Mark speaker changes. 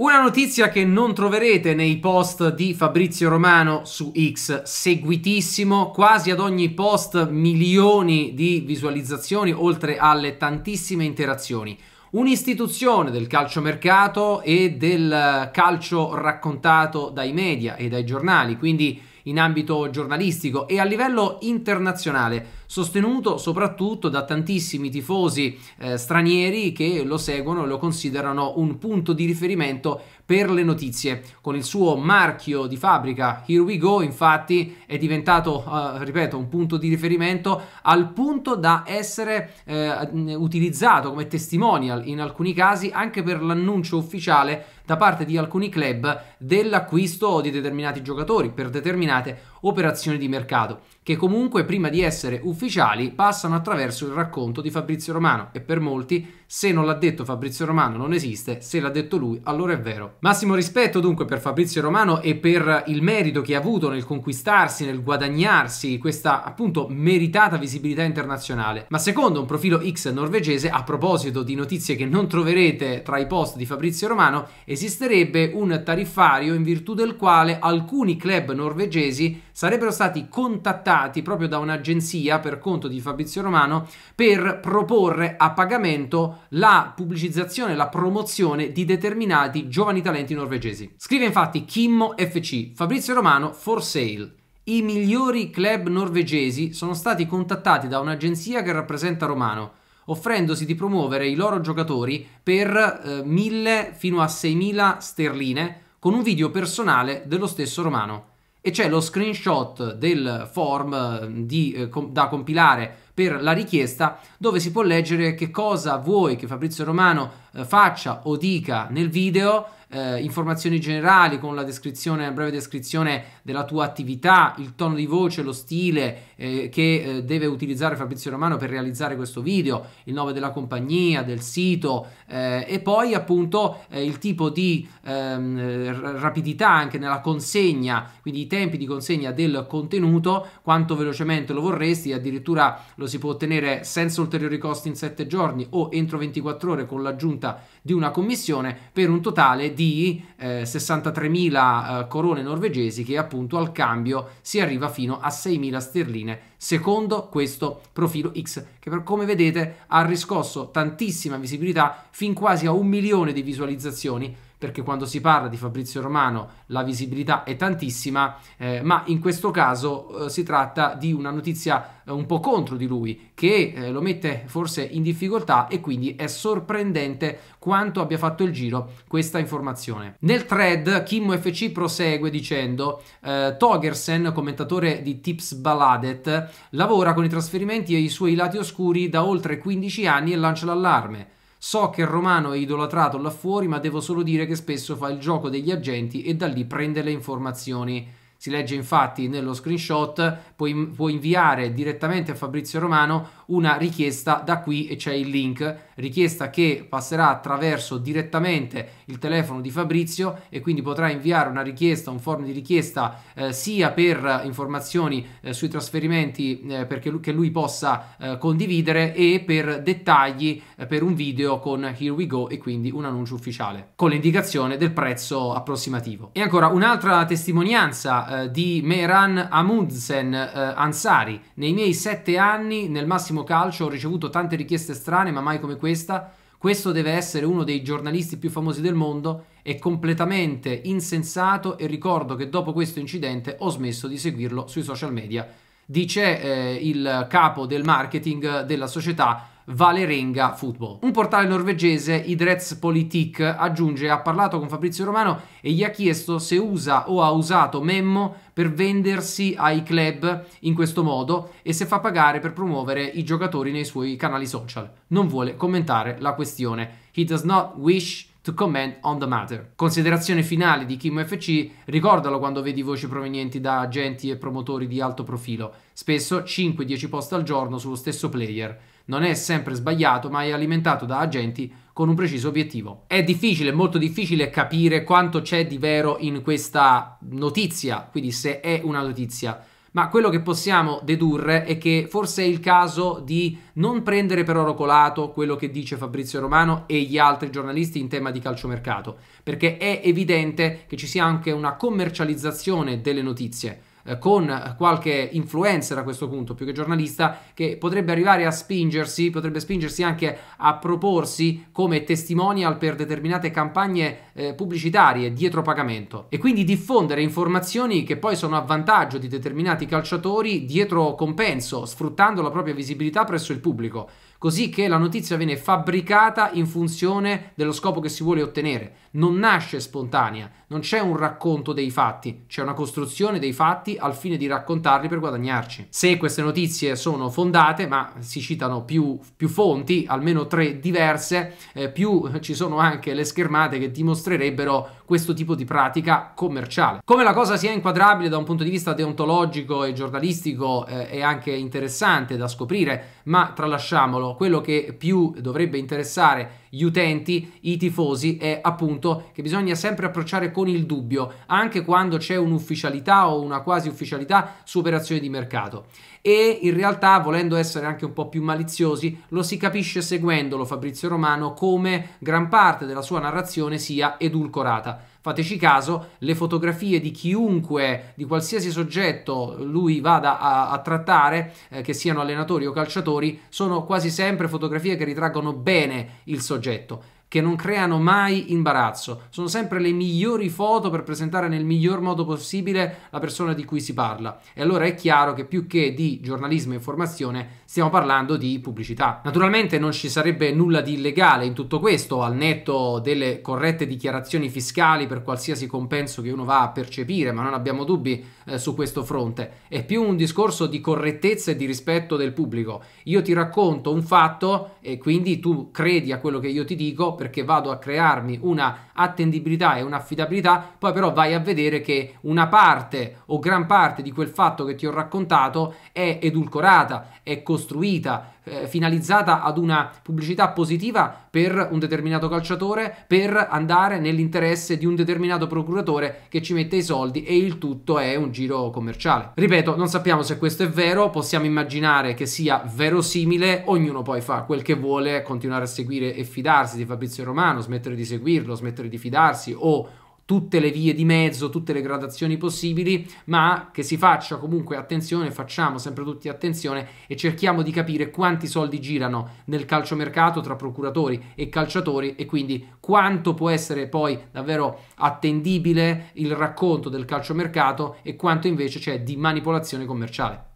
Speaker 1: Una notizia che non troverete nei post di Fabrizio Romano su X, seguitissimo, quasi ad ogni post milioni di visualizzazioni oltre alle tantissime interazioni. Un'istituzione del calciomercato e del calcio raccontato dai media e dai giornali, quindi in ambito giornalistico e a livello internazionale, sostenuto soprattutto da tantissimi tifosi eh, stranieri che lo seguono e lo considerano un punto di riferimento per le notizie. Con il suo marchio di fabbrica Here We Go, infatti, è diventato, uh, ripeto, un punto di riferimento al punto da essere eh, utilizzato come testimonial in alcuni casi anche per l'annuncio ufficiale da parte di alcuni club dell'acquisto di determinati giocatori per determinate operazioni di mercato, che comunque prima di essere ufficiali passano attraverso il racconto di Fabrizio Romano e per molti se non l'ha detto Fabrizio Romano non esiste, se l'ha detto lui allora è vero. Massimo rispetto dunque per Fabrizio Romano e per il merito che ha avuto nel conquistarsi, nel guadagnarsi questa appunto meritata visibilità internazionale. Ma secondo un profilo X norvegese, a proposito di notizie che non troverete tra i post di Fabrizio Romano, esisterebbe un tariffario in virtù del quale alcuni club norvegesi sarebbero stati contattati proprio da un'agenzia per conto di Fabrizio Romano per proporre a pagamento la pubblicizzazione, la promozione di determinati giovani talenti norvegesi. Scrive infatti Kimmo FC, Fabrizio Romano for sale. I migliori club norvegesi sono stati contattati da un'agenzia che rappresenta Romano offrendosi di promuovere i loro giocatori per eh, 1000 fino a 6000 sterline con un video personale dello stesso Romano e c'è lo screenshot del form eh, di, eh, com- da compilare per la richiesta dove si può leggere che cosa vuoi che Fabrizio Romano eh, faccia o dica nel video eh, informazioni generali con la descrizione, una breve descrizione della tua attività, il tono di voce, lo stile eh, che eh, deve utilizzare Fabrizio Romano per realizzare questo video, il nome della compagnia, del sito eh, e poi appunto il tipo di ehm, rapidità anche nella consegna, quindi i tempi di consegna del contenuto, quanto velocemente lo vorresti, addirittura lo si può ottenere senza ulteriori costi in 7 giorni o entro 24 ore con l'aggiunta di una commissione per un totale di eh, 63.000 eh, corone norvegesi che appunto al cambio si arriva fino a 6.000 sterline secondo questo profilo X che per, come vedete ha riscosso tantissima visibilità fin quasi a un milione di visualizzazioni perché quando si parla di Fabrizio Romano la visibilità è tantissima, eh, ma in questo caso eh, si tratta di una notizia eh, un po' contro di lui, che eh, lo mette forse in difficoltà e quindi è sorprendente quanto abbia fatto il giro questa informazione. Nel thread Kimmo FC prosegue dicendo eh, Togersen, commentatore di Tips Baladet, lavora con i trasferimenti e i suoi lati oscuri da oltre 15 anni e lancia l'allarme. So che Romano è idolatrato là fuori, ma devo solo dire che spesso fa il gioco degli agenti e da lì prende le informazioni. Si legge infatti nello screenshot, puoi, puoi inviare direttamente a Fabrizio Romano una richiesta da qui e c'è il link, richiesta che passerà attraverso direttamente il telefono di Fabrizio e quindi potrà inviare una richiesta, un form di richiesta eh, sia per informazioni eh, sui trasferimenti eh, perché lui, che lui possa eh, condividere e per dettagli eh, per un video con Here We Go e quindi un annuncio ufficiale con l'indicazione del prezzo approssimativo. E ancora un'altra testimonianza eh, di Mehran Amundsen eh, Ansari. Nei miei sette anni nel massimo calcio ho ricevuto tante richieste strane, ma mai come questa. Questo deve essere uno dei giornalisti più famosi del mondo. È completamente insensato e ricordo che dopo questo incidente ho smesso di seguirlo sui social media. Dice eh, il capo del marketing della società Valerenga Football. Un portale norvegese, Idrettspolitik, aggiunge ha parlato con Fabrizio Romano e gli ha chiesto se usa o ha usato Memmo per vendersi ai club in questo modo e se fa pagare per promuovere i giocatori nei suoi canali social. Non vuole commentare la questione. He does not wish to comment on the matter. Considerazione finale di Kim FC, ricordalo quando vedi voci provenienti da agenti e promotori di alto profilo, spesso 5-10 post al giorno sullo stesso player non è sempre sbagliato, ma è alimentato da agenti con un preciso obiettivo. È difficile, molto difficile capire quanto c'è di vero in questa notizia, quindi se è una notizia. Ma quello che possiamo dedurre è che forse è il caso di non prendere per oro colato quello che dice Fabrizio Romano e gli altri giornalisti in tema di calciomercato, perché è evidente che ci sia anche una commercializzazione delle notizie eh, con qualche influencer a questo punto, più che giornalista, che potrebbe arrivare a spingersi, potrebbe spingersi anche a proporsi come testimonial per determinate campagne eh, pubblicitarie dietro pagamento e quindi diffondere informazioni che poi sono a vantaggio di determinati calciatori dietro compenso, sfruttando la propria visibilità presso il pubblico così che la notizia viene fabbricata in funzione dello scopo che si vuole ottenere. Non nasce spontanea, non c'è un racconto dei fatti, c'è una costruzione dei fatti al fine di raccontarli per guadagnarci. Se queste notizie sono fondate, ma si citano più, più fonti, almeno tre diverse, eh, più ci sono anche le schermate che dimostrerebbero questo tipo di pratica commerciale. Come la cosa sia inquadrabile da un punto di vista deontologico e giornalistico eh, è anche interessante da scoprire, ma tralasciamolo, quello che più dovrebbe interessare gli utenti, i tifosi, è appunto che bisogna sempre approcciare con il dubbio, anche quando c'è un'ufficialità o una quasi ufficialità su operazioni di mercato. E in realtà, volendo essere anche un po' più maliziosi, lo si capisce seguendolo Fabrizio Romano come gran parte della sua narrazione sia edulcorata. Fateci caso, le fotografie di chiunque, di qualsiasi soggetto lui vada a, a trattare, eh, che siano allenatori o calciatori, sono quasi sempre fotografie che ritraggono bene il soggetto che non creano mai imbarazzo. Sono sempre le migliori foto per presentare nel miglior modo possibile la persona di cui si parla. E allora è chiaro che più che di giornalismo e informazione stiamo parlando di pubblicità. Naturalmente non ci sarebbe nulla di illegale in tutto questo, al netto delle corrette dichiarazioni fiscali per qualsiasi compenso che uno va a percepire, ma non abbiamo dubbi eh, su questo fronte. È più un discorso di correttezza e di rispetto del pubblico. Io ti racconto un fatto e quindi tu credi a quello che io ti dico perché vado a crearmi una attendibilità e un'affidabilità, poi però vai a vedere che una parte o gran parte di quel fatto che ti ho raccontato è edulcorata, è costruita, eh, finalizzata ad una pubblicità positiva per un determinato calciatore, per andare nell'interesse di un determinato procuratore che ci mette i soldi e il tutto è un giro commerciale. Ripeto, non sappiamo se questo è vero, possiamo immaginare che sia verosimile, ognuno poi fa quel che vuole, continuare a seguire e fidarsi di Fabrizio Romano, smettere di seguirlo, smettere di fidarsi o tutte le vie di mezzo, tutte le gradazioni possibili, ma che si faccia comunque attenzione, facciamo sempre tutti attenzione e cerchiamo di capire quanti soldi girano nel calciomercato tra procuratori e calciatori e quindi quanto può essere poi davvero attendibile il racconto del calciomercato e quanto invece c'è di manipolazione commerciale.